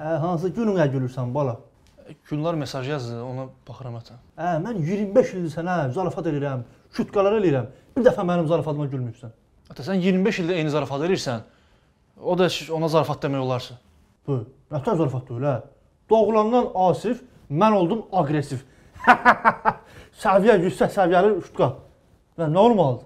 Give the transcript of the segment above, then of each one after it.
Hə, hansı gününə gülürsən bala? Günlər mesaj yazdı, ona baxıram ata. Hə, mən 25 ildir sənə zarafat eləyirəm, şutqalar eləyirəm. Bir dəfə mənim zarafatıma gülmüsən. Ata, sən 25 ildir eyni zarafat eləyirsən. O da ona zarafat demək olarsa. Bu, nə tər zarafat deyil hə? Doğulandan Asif, mən oldum aqressiv. Səviyyə yüksək səviyyəli şutqa. Nə olmalıdır?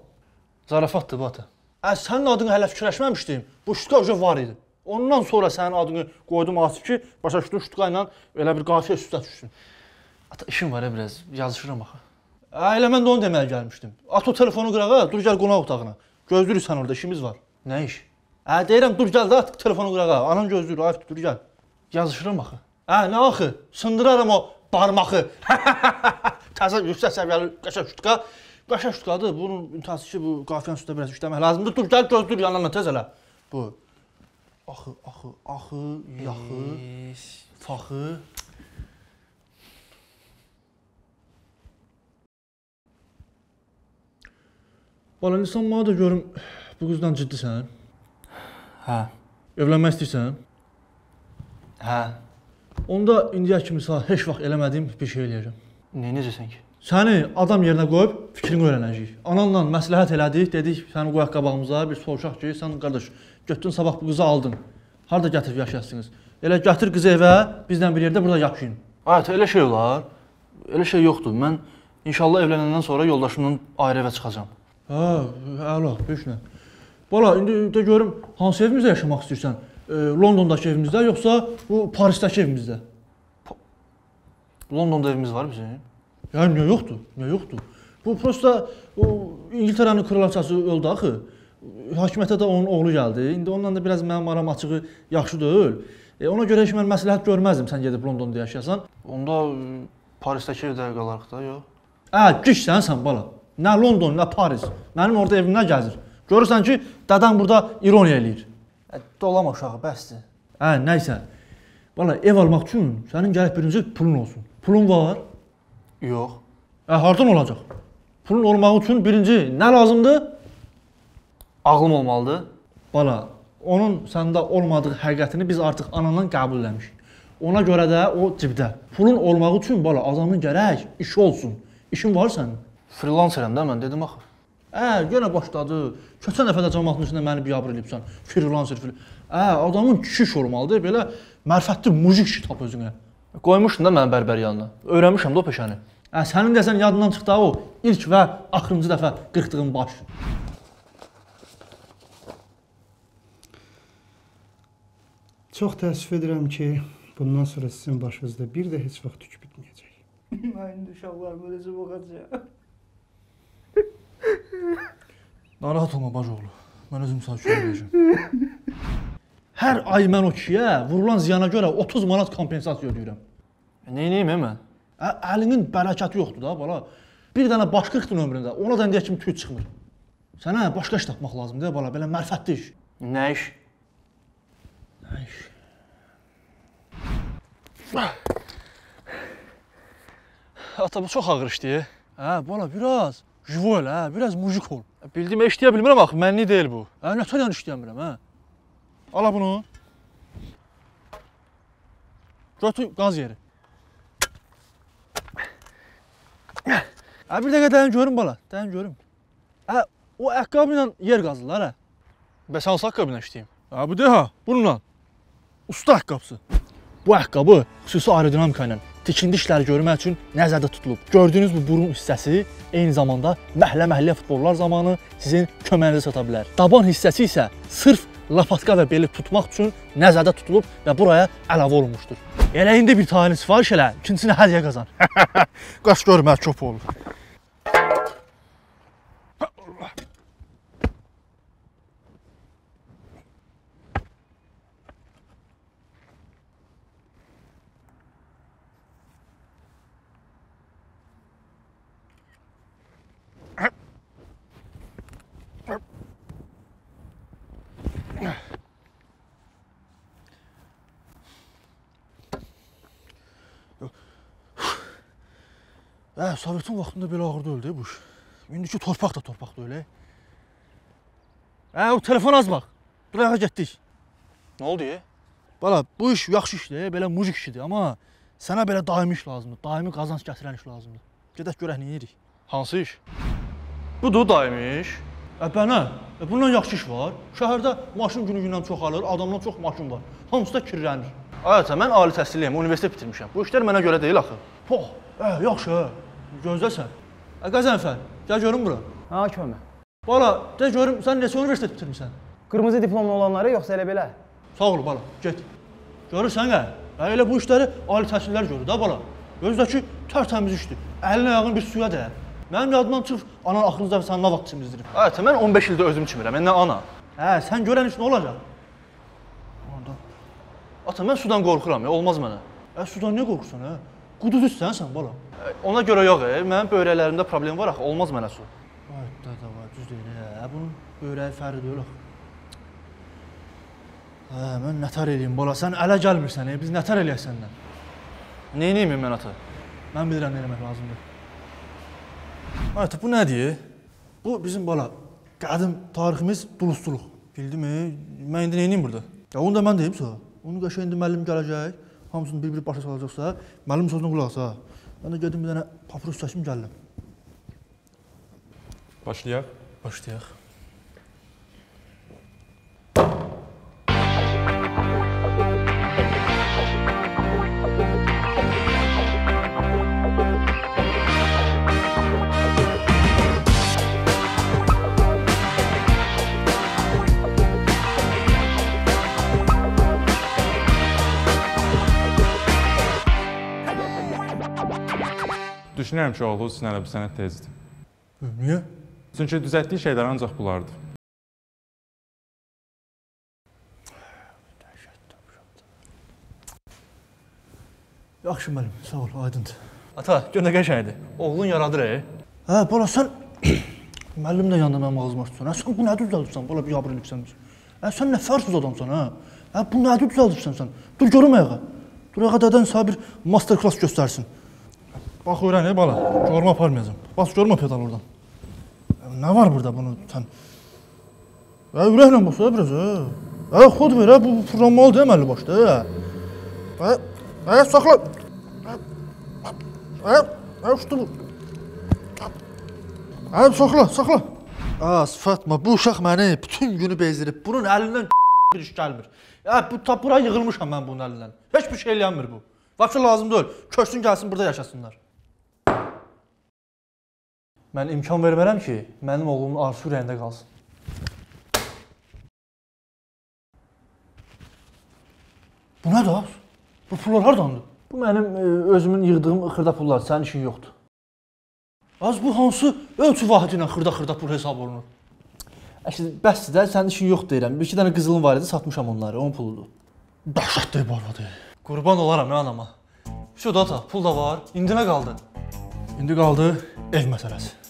Zarafatdır bu ata. Ə, sənin adını hələ fikirləşməmişdim. Bu şutqa uca var idi. Ondan sonra sənin adını qoydum Asif ki, başa düşdün şutka ilə elə bir qafiyə üstə düşsün. Ata işim var ya biraz, yazışıram axı. Ə, elə mən də onu deməyə gəlmişdim. At o telefonu qırağa, dur gəl qonaq otağına. Gözləyirik sən orada, işimiz var. Nə iş? Hə, deyirəm dur gəl də at telefonu qırağa. Anam gözləyir, Arif dur gəl. Yazışıram axı. Hə, nə axı? Sındıraram o barmağı. Təzə yüksək səviyyəli qəşəng şutka. Qəşəng şutkadır. Bunun ki, bu qafiyanın üstündə biraz işləmək lazımdır. Dur gəl gözləyir yanına tez elə. Bu. Axı, axı, axı, yaxı, faxı. Bala, insan mənə də görüm bu qızdan ciddisən. Hə. Evlənmək istəyirsən? Hə. Onda indiyə kimi sənə heç vaxt eləmədiyim bir şey eləyəcəm. Nə necəsən ki? Səni adam yerinə qoyub fikrini öyrənəcəyik. Ananla məsləhət elədik, dedik səni qoyaq qabağımıza, bir soruşaq ki, sən qardaş, götdün sabah bu qızı aldın. Harda gətirib yaşayasınız? Elə gətir qızı evə, bizlə bir yerdə burada yaşayın. Ayət elə şey olar. Elə şey yoxdur. Mən inşallah evlənəndən sonra yoldaşımla ayrı evə çıxacağam. Hə, əla, nə. Bala, indi də görüm hansı evimizdə yaşamaq istəyirsən? E, Londondakı evimizdə yoxsa bu Parisdəki evimizdə? Londonda evimiz var bizim. Yəni niyə yoxdur? Niyə yoxdur? Bu prosta o İngiltərənin kraliçası öldü axı. Hakimiyyətə də onun oğlu gəldi. İndi onunla da biraz mənim aram açığı yaxşı deyil. E, ona görə heç mən məsləhət görməzdim sən gedib Londonda yaşayasan. Onda e, Parisdəki evdə qalarıq da, yox? Hə, gişsən sən bala. Nə London, nə Paris. Mənim orada evimdə gəzir. Görürsən ki, dadan burada ironiya eləyir. Hə, dolama uşağı, bəsdir. Hə, nəysə. Bala, ev almaq üçün sənin gərək birinci pulun olsun. Pulun var? Yox. Hə, hardan olacaq? Pulun olmağı üçün birinci nə lazımdır? Ağlım olmalıdır. Bala, onun səndə olmadığı həqiqətini biz artıq anandan qəbul eləmişik. Ona görə də o cibdə. Pulun olmağı üçün bala adamın gərək işi olsun. İşin var sənin? Freelanceram da mən dedim axı. Hə, yenə başladı. Keçən dəfə də cəmaatın içində məni biabır eləyibsən. Freelancer fil. Hə, adamın kişi iş olmalıdır. Belə mərfətli mujik işi tap özünə. Qoymuşdun da mən bərbər yanına. Öyrənmişəm də o peşəni. Sənin desən yadından çıxdı o ilk və axırıncı dəfə qırxdığın baş. Çox təəssüf edirəm ki, bundan sonra sizin başınızda bir də heç vaxt tük bitməyəcək. Mən uşaqlar necə baxacaq? Narahat olma bacoğlu. Mən özüm kömək edəcəm. Hər ay mən o kişiyə vurulan ziyana görə 30 manat kompensasiya ödəyirəm. Nə edeyim e, mən? Əlinin bərəkəti yoxdur da bala. Bir dənə baş qırxdın ömründə, ona da indiyə kimi tüy çıxmır. Sənə başqa iş tapmaq lazımdır bala, belə mərfətli iş. Nə iş? Nə iş? Ata bu çox ağır işdir. Hə, bala biraz jivo elə, hə, biraz mujik ol. Bildiyim eşidə bilmirəm axı, mənlik deyil bu. Hə, nətər yəni işləyəmirəm, hə? Ala bunu. Götür qaz yeri. Hə, bir dəqiqə dayan görüm bala, dayan görüm. Hə, o ayaqqabı ilə yer qazırlar, hə? Bəs hansı haqqabıyla işləyim? Ha bu de ha. Bununla. Usta ayaqqabısı. Bu ayaqqabı xüsusi aerodinamika ilə tikindi işləri görmək üçün nəzərdə tutulub. Gördüyünüz bu burun hissəsi eyni zamanda məhlə-məhəllə futbollar zamanı sizin köməyinizə çata bilər. Daban hissəsi isə sırf lapatka və beli tutmaq üçün nəzərdə tutulub və buraya əlavə olunmuşdur. Elə indi bir tane sifariş elə, ikincisini hədiyyə qazan. Qaç görmə çöp olur. Hə, Sovetin vaxtında belə ağır deyildi bu iş. İndiki torpaq da torpaq deyil. e. Hə, o telefon az bax. Bir ayağa getdik. Nə oldu? e? Bala, bu iş yaxşı işdir, belə mujik işidir, amma sənə belə daimi iş lazımdır. Daimi qazanc gətirən iş lazımdır. Gedək görək nə edirik. Hansı iş? Budur daimi iş. Ə bənə, ə, bundan yaxşı iş var. Şəhərdə maşın günü-gündən çoxalır, adamdan çox maşın var. Hamısı da kirlənir. Ayətə, mən ali təhsilliyəm, universitet bitirmişəm. Bu işlər mənə görə deyil axı. Poh, ə, yaxşı, hə. Gözləsən. Ə Qəzənfər, gəl görüm bura. Ha kömə. Bala, de görüm sən neçə universitet bitirmisən? Qırmızı diplomlu olanları yoxsa elə belə? Sağ ol bala, get. Görürsən hə? Hə elə bu işləri ali təhsillər görür də bala. Özdəki tərtəmiz işdir. Əlini ayağını bir suya dəyər. Mənim yadımdan çıx, anan axırınızda sən nə vaxt çimizdirib. Ayətə, mən 15 ildir özüm çimirəm, nə ana. Hə, sən görən iş nə olacaq? Orada. Ata, mən sudan qorxuram, ya, olmaz mənə. Ə sudan niyə qorxursan hə? Quduz istəyən sən bala. Ona görə yox, e, mənim böyrəklərimdə problem var axı, olmaz mənə su. Vay da da var, düz deyil hə. Bunun böyrəyi fərqi deyil axı. Hə, mən nətər eləyim bala? Sən ələ gəlmirsən, e? biz nətər eləyək səndən? Neyniyim mən ata? Mən bilirəm nə eləmək lazımdır. Ayət, bu nədir? Bu bizim bala qədim tariximiz duluzçuluq. Bildimi? Mən indi nə edeyim burada? Ya onu da mən deyim sənə. Onu qəşəng indi müəllim gələcək, hamısını bir-bir başa salacaqsa, müəllim sözünə qulaq as ha. Mən də gedim bir dənə papirus çəkim gəldim. Başlayaq. Başlayaq. Düşünürəm ki, oğlu sizin bu sənət tezdir. Niyə? Çünki düzəltdiyi şeylər ancaq bunlardır. Yaxşı müəllim, sağ ol, aydındır. Ata, gör nə qəşəngdir. Oğlun yaradır, e. Hə, bala sən müəllim də yanında mənim ağzıma tutsan. Hə, sən bu nədir düzəldirsən? Bala bir yabrılıqsan biz. Hə, sən nə fərsiz adamsan, hə? Hə, bu nədir düzəldirsən sən? Dur görüm ayağa. Dur ayağa dədən sənə bir master class göstərsin. Bax öyrən, ey bala. Görmə aparmayacağam. Bas görmə pedal oradan. Nə var burada bunu sən? Hə, ürəklə bas ha biraz. Hə, xod ver, bu deyil əməlli başda, hə. Hə, hə, saxla. Hə, hə, usta bu. Hə, saxla, saxla. Az Fatma, bu uşaq məni bütün günü bezdirib. Bunun əlindən bir iş gəlmir. Ya bu tapura yığılmışam mən bunun əlindən. Heç bir şey eləyənmir bu. Vəbsə lazım deyil. Köçsün gəlsin burada yaşasınlar. Mən imkan vermərəm ki, mənim oğlumun arzu ürəyində qalsın. Bu nədir az? Bu pullar hardandır? Bu mənim e, özümün yığdığım xırda pullar, sənin işin yoxdur. Az bu hansı ölçü vahidi ilə xırda-xırda pul hesab olunur? Əşi, bəsdir də, sənin işin yoxdur deyirəm. Bir iki dənə qızılım var idi, satmışam onları, onun puludur. Dəhşətli barvadı. Qurban olaram ya anama. Şu da ata, pul da var. İndi nə qaldı? İndi qaldı ev məsələsi.